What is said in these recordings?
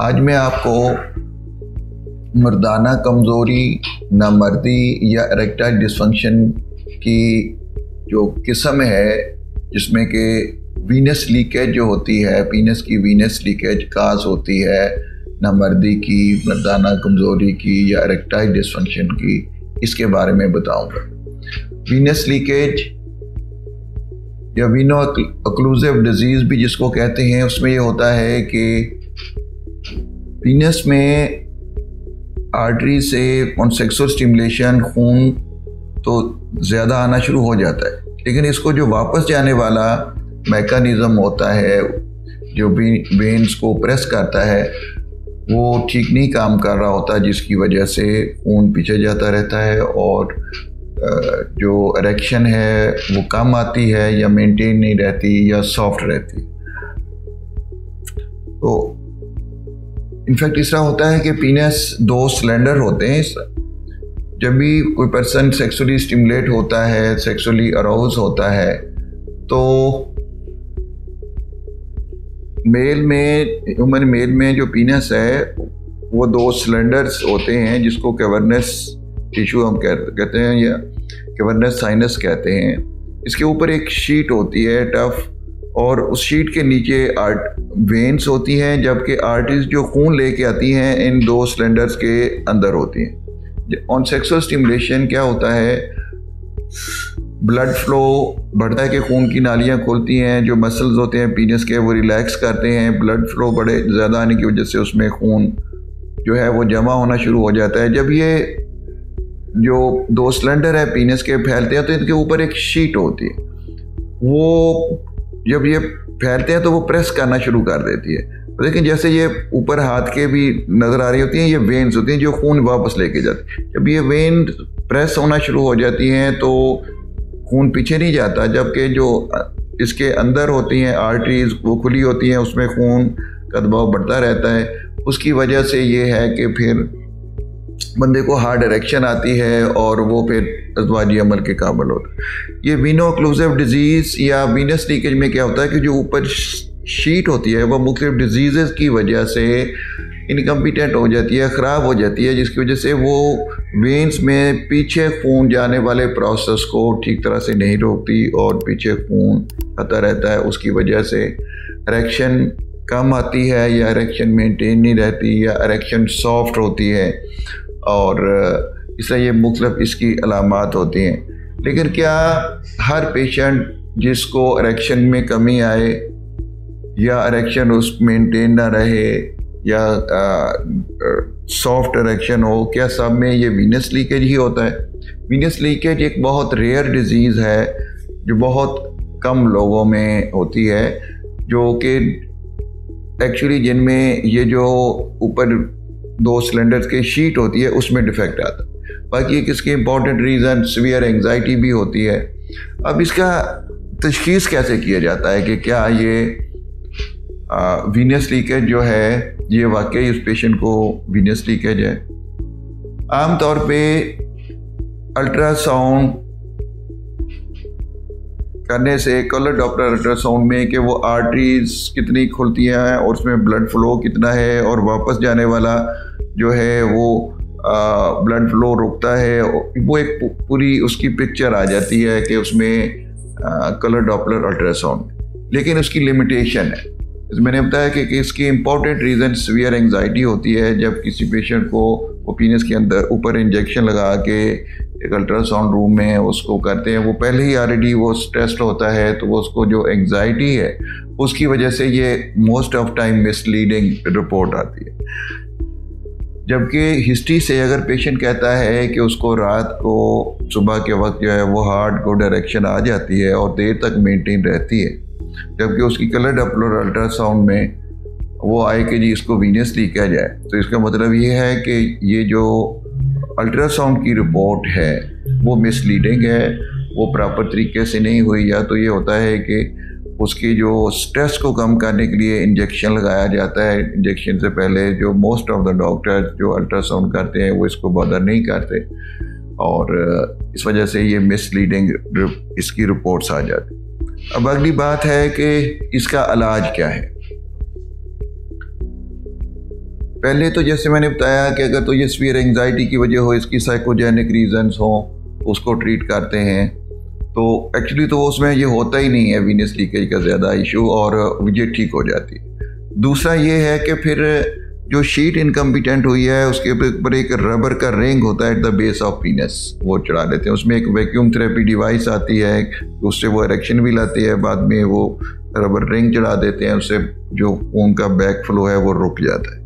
आज मैं आपको मर्दाना कमज़ोरी, नामर्दी या इरेक्टाइल डिसफंक्शन की जो किस्म है, जिसमें कि वीनस लीकेज जो होती है, पीनस की वीनस लीकेज काज होती है, नामर्दी की, मर्दाना कमज़ोरी की या इरेक्टाइल डिसफंक्शन की, इसके बारे में बताऊँगा। वीनस लीकेज या वीनो अक्लूसिव डिज़ीज़ भी जिसको कहते हैं, उसमें ये होता है कि वीनस में आर्टरी से सेक्सुअल स्टिमुलेशन खून तो ज़्यादा आना शुरू हो जाता है। लेकिन इसको जो वापस जाने वाला मैकानिज़म होता है, जो भी वेन्स को प्रेस करता है, वो ठीक नहीं काम कर रहा होता, जिसकी वजह से खून पीछे जाता रहता है और जो इरेक्शन है वो कम आती है या मेंटेन नहीं रहती या सॉफ्ट रहती। इनफैक्ट इस तरह होता है कि पीनस दो सिलेंडर होते हैं। जब भी कोई पर्सन सेक्सुअली स्टिमुलेट होता है, सेक्सुअली अराउज होता है तो मेल में ह्यूमन मेल में जो पीनस है, वो दो सिलेंडर्स होते हैं, जिसको कैवर्नस टिश्यू हम कहते हैं, या कैवर्नस साइनस कहते हैं। इसके ऊपर एक शीट होती है, टफ और उस शीट के नीचे आर्ट वेंस होती हैं, जबकि आर्टिस्ट जो खून लेके आती हैं, इन दो सिलेंडर्स के अंदर होती हैं। ऑन सेक्सुअल स्टिमुलेशन क्या होता है? ब्लड फ्लो बढ़ता है कि खून की नालियाँ खुलती हैं, जो मसल्स होते हैं पीनस के, वो रिलैक्स करते हैं। ब्लड फ्लो बड़े, ज़्यादा आने की वजह से उसमें खून जो है, वो जमा होना शुरू हो जाता है। जब ये जो दो सिलेंडर है पीनस के फैलते हैं तो इनके ऊपर एक शीट होती है। वो जब ये फैलते हैं तो वो प्रेस करना शुरू कर देती है। लेकिन जैसे ये ऊपर हाथ के भी नज़र आ रही होती हैं, ये वेन्स होती हैं जो खून वापस लेके जाती हैं। जब ये वेन प्रेस होना शुरू हो जाती हैं तो खून पीछे नहीं जाता, जबकि जो इसके अंदर होती हैं आर्टरीज वो खुली होती हैं, उसमें खून का दबाव बढ़ता रहता है। उसकी वजह से ये है कि फिर बंदे को हार्ड डायरेक्शन आती है और वो फिर अजवाजी अमल के काबल होता है। ये वीनो ऑक्लूसिव डिज़ीज़ या वीनस लीकेज में क्या होता है कि जो ऊपर शीट होती है वह मुख्तलिफ़ डिज़ीज़ की वजह से इनकम्पिटेंट हो जाती है, ख़राब हो जाती है, जिसकी वजह से वो वेंस में पीछे खून जाने वाले प्रोसेस को ठीक तरह से नहीं रोकती और पीछे खून आता रहता है। उसकी वजह से इरेक्शन कम आती है या इरेक्शन मेंटेन नहीं रहती या इरेक्शन सॉफ्ट होती है। और इसलिए ये मुख्तफ इसकी अलामत होती हैं। लेकिन क्या हर पेशेंट जिसको इरेक्शन में कमी आए, या इरेक्शन उस मेंटेन ना रहे, या सॉफ्ट इरेक्शन हो, क्या सब में ये वीनस लीकेज ही होता है? वीनस लीकेज एक बहुत रेयर डिज़ीज़ है, जो बहुत कम लोगों में होती है, जो कि एक्चुअली जिनमें ये जो ऊपर दो सिलेंडर्स की शीट होती है, उसमें डिफेक्ट आता है। बाकी एक इसके इंपॉर्टेंट रीज़न सीवियर एंगजाइटी भी होती है। अब इसका तशखीस कैसे किया जाता है कि क्या ये वीनस लीकेज जो है, ये वाकई उस पेशेंट को वीनस लीकेज है? आम तौर पे अल्ट्रासाउंड करने से कलर डॉप्लर अल्ट्रासाउंड में कि वो आर्टरीज कितनी खुलती हैं और उसमें ब्लड फ्लो कितना है और वापस जाने वाला जो है वो ब्लड फ्लो रुकता है वो एक पूरी उसकी पिक्चर आ जाती है कि उसमें कलर डॉपलर अल्ट्रासाउंड लेकिन उसकी लिमिटेशन है। मैंने बताया कि, कि इसकी इंपॉर्टेंट रीज़न सीवियर एंगजाइटी होती है जब किसी पेशेंट को ओपिनियस के अंदर ऊपर इंजेक्शन लगा के एक अल्ट्रासाउंड रूम में उसको करते हैं वो पहले ही ऑलरेडी वो स्ट्रेस्ड होता है तो वो उसको जो एंगजाइटी है उसकी वजह से ये most of time misleading report आती है। जबकि हिस्ट्री से अगर पेशेंट कहता है कि उसको रात को सुबह के वक्त जो है वो हार्ट को डायरेक्शन आ जाती है और देर तक मेंटेन रहती है, जबकि उसकी कलर डपलर अल्ट्रासाउंड में वो आए कि जी इसको वीनियसली किया जाए तो इसका मतलब ये है कि ये जो अल्ट्रासाउंड की रिपोर्ट है, वो मिसलीडिंग है, वो प्रॉपर तरीके से नहीं हुई या तो ये होता है कि उसकी जो स्ट्रेस को कम करने के लिए इंजेक्शन लगाया जाता है। इंजेक्शन से पहले जो मोस्ट ऑफ़ द डॉक्टर जो अल्ट्रासाउंड करते हैं, वो इसको बदर नहीं करते। और, इस वजह से ये मिसलीडिंग इसकी रिपोर्ट्स आ जाती अब अगली बात है कि इसका इलाज क्या है। पहले तो जैसे मैंने बताया कि अगर तो ये स्वीयर एंगजाइटी की वजह हो, इसकी साइकोजेनिक रीजंस हो, उसको ट्रीट करते हैं। तो एक्चुअली तो उसमें ये होता ही नहीं है वीनस लीकेज का ज़्यादा इशू और ये ठीक हो जाती है। दूसरा ये है कि फिर जो शीट इनकम्पिटेंट हुई है, उसके ऊपर एक रबर का रिंग होता है at the base of penis वो चढ़ा देते हैं। उसमें एक वैक्यूम थेरेपी डिवाइस आती है उससे वो इरेक्शन भी लाती है, बाद में वो रबर रिंग चढ़ा देते हैं, उससे जो खून का बैक फ्लो है, वो रुक जाता है।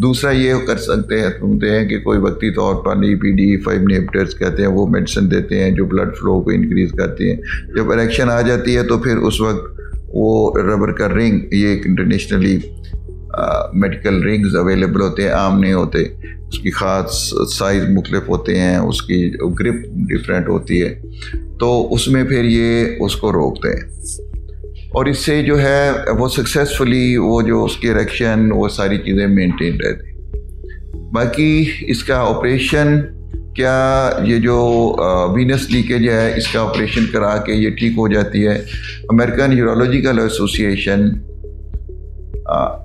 दूसरा ये कर सकते हैं, सुनते हैं कि कोई वक्ती तौर पर ई पी डी फाइव नेप्टर्स कहते हैं, वो मेडिसिन देते हैं, जो ब्लड फ्लो को इंक्रीज़ करती हैं। जब इलेक्शन आ जाती है तो फिर उस वक्त वो रबर का रिंग ये एक इंटरनेशनली मेडिकल रिंग्स अवेलेबल होते हैं, आम नहीं होते। उसकी ख़ास साइज़ मुख्तफ होते हैं, उसकी ग्रिप डिफरेंट होती है। तो उसमें फिर ये उसको रोकते हैं। और इससे जो है, वो सक्सेसफुली वो जो उसकी इरेक्शन वो सारी चीज़ें मेंटेन रहती बाकी इसका ऑपरेशन क्या ये जो वीनस लीकेज है, इसका ऑपरेशन करा के ये ठीक हो जाती है? अमेरिकन यूरोलॉजिकल एसोसिएशन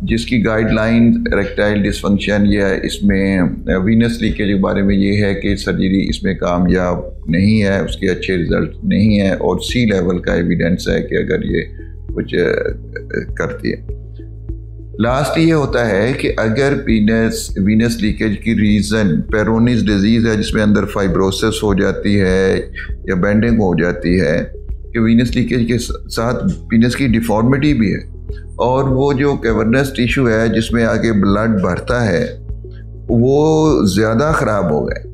जिसकी गाइडलाइन रेक्टाइल डिसफंक्शन या इसमें वीनस लीकेज के बारे में ये है कि सर्जरी इसमें कामयाब नहीं है, उसके अच्छे रिज़ल्ट नहीं है, और सी लेवल का एविडेंस है कि अगर ये कुछ करती है। लास्ट ये होता है कि अगर पीनस वीनस लीकेज की रीज़न पेरोनिस डिज़ीज़ है, जिसमें अंदर फाइब्रोसिस हो जाती है, या बेंडिंग हो जाती है, कि वीनस लीकेज के साथ पीनस की डिफॉर्मिटी भी है, और वो जो कैवर्नस टिश्यू है, जिसमें आगे ब्लड भरता है, वो ज़्यादा ख़राब हो गए।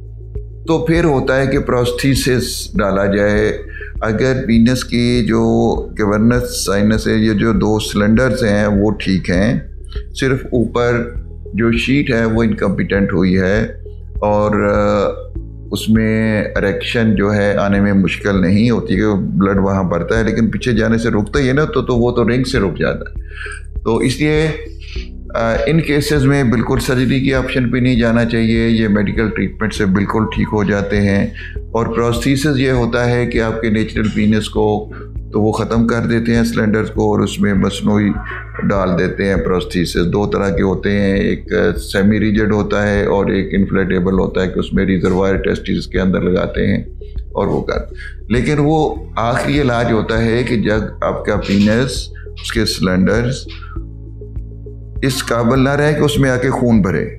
तो फिर होता है कि प्रोस्थीसिस डाला जाए अगर पीनस की जो कैवर्नस साइनस है, ये जो दो सिलेंडर्स हैं, वो ठीक हैं। सिर्फ़ ऊपर जो शीट है, वो इनकम्पिटेंट हुई है और उसमें इरेक्शन जो है आने में मुश्किल नहीं होती कि ब्लड वहाँ बढ़ता है, लेकिन पीछे जाने से रुकता ही है ना तो तो वो तो रिंग से रुक जाता है। तो इसलिए इन केसेस में बिल्कुल सर्जरी के ऑप्शन पे नहीं जाना चाहिए। ये मेडिकल ट्रीटमेंट से बिल्कुल ठीक हो जाते हैं। और प्रोस्थीसिस ये होता है कि आपके नेचुरल पीनस को तो वो ख़त्म कर देते हैं सिलेंडर्स को और उसमें मसनू डाल देते हैं प्रोस्थीसिस दो तरह के होते हैं। एक सेमी रिजड होता है और एक इन्फ्लेटेबल होता है कि उसमें रिजर्वायर टेस्टिस के अंदर लगाते हैं और वो कर। लेकिन वो आखिरी इलाज होता है कि जब आपका पीनस उसके सिलेंडर्स इस काबल ना रहे कि उसमें आके खून भरे।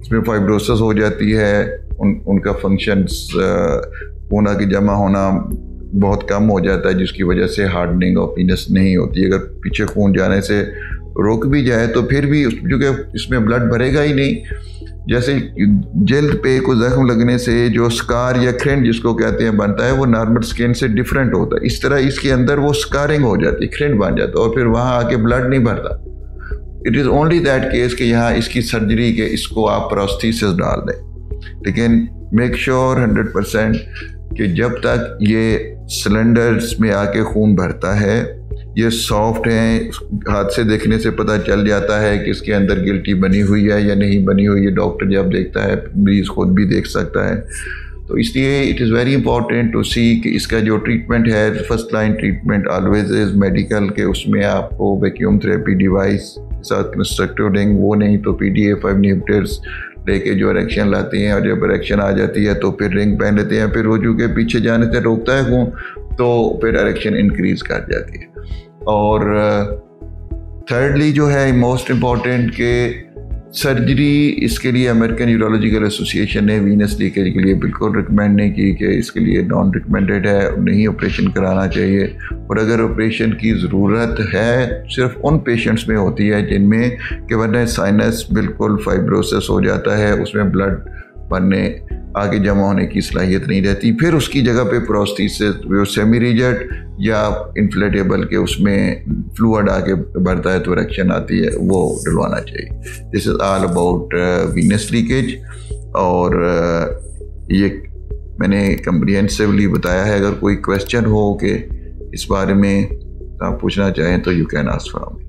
उसमें फाइब्रोसिस हो जाती है, उन, उनका फ़ंक्शंस खून आके जमा होना बहुत कम हो जाता है, जिसकी वजह से हार्डनिंग और पीनस नहीं होती। अगर पीछे खून जाने से रोक भी जाए तो फिर भी क्योंकि इसमें ब्लड भरेगा ही नहीं। जैसे जल्द पे को जख्म लगने से जो स्कार या खिंड जिसको कहते हैं बनता है, वो नॉर्मल स्किन से डिफरेंट होता है। इस तरह इसके अंदर वो स्कारिंग हो जाती है खिंड बन जाता है और फिर वहाँ आके ब्लड नहीं भरता। It is only that case कि यहाँ इसकी सर्जरी के इसको आप प्रोस्थीसिस डाल दें। लेकिन मेक श्योर हंड्रेड परसेंट कि जब तक ये सिलेंडर्स में आके खून भरता है, ये सॉफ्ट हैं, हाथ से देखने से पता चल जाता है कि इसके अंदर गिल्टी बनी हुई है या नहीं बनी हुई। है डॉक्टर जब देखता है, मरीज़ खुद भी देख सकता है। तो इसलिए it is very important to see कि इसका जो ट्रीटमेंट है first line treatment always is medical के उसमें आपको वैक्यूम थेरेपी डिवाइस साथ में कंस्ट्रक्टिव वो नहीं तो पी डी एफ़ अपनी अपडेट्स लेके जो इलेक्शन लाती हैं और जब इलेक्शन आ जाती है तो फिर रिंग पहन लेते हैं फिर रोजू के पीछे जाने से रोकता है कौन तो फिर इलेक्शन इंक्रीज कर जाती है। और थर्डली uh, जो है मोस्ट इंपॉर्टेंट के सर्जरी इसके लिए अमेरिकन यूरोलॉजिकल एसोसिएशन ने वीनस लीकेज के लिए बिल्कुल रिकमेंड नहीं की कि इसके लिए नॉन रिकमेंडेड है नहीं ऑपरेशन कराना चाहिए। और अगर ऑपरेशन की ज़रूरत है, सिर्फ़ उन पेशेंट्स में होती है जिनमें कि वरना साइनस बिल्कुल फाइब्रोसिस हो जाता है, उसमें ब्लड बनने आगे जमा होने की सलाहियत नहीं रहती। फिर उसकी जगह पे प्रोस्थीसिस जो सेमी रिजट या इन्फ्लेटेबल के उसमें फ्लूड आके बढ़ता है तो इरेक्शन आती है वो डलवाना चाहिए। This is all about venous leakage और uh, ये मैंने कम्प्रिहेंसिवली बताया है अगर कोई क्वेश्चन हो कि इस बारे में आप पूछना चाहें तो यू कैन आस्क फ्रॉम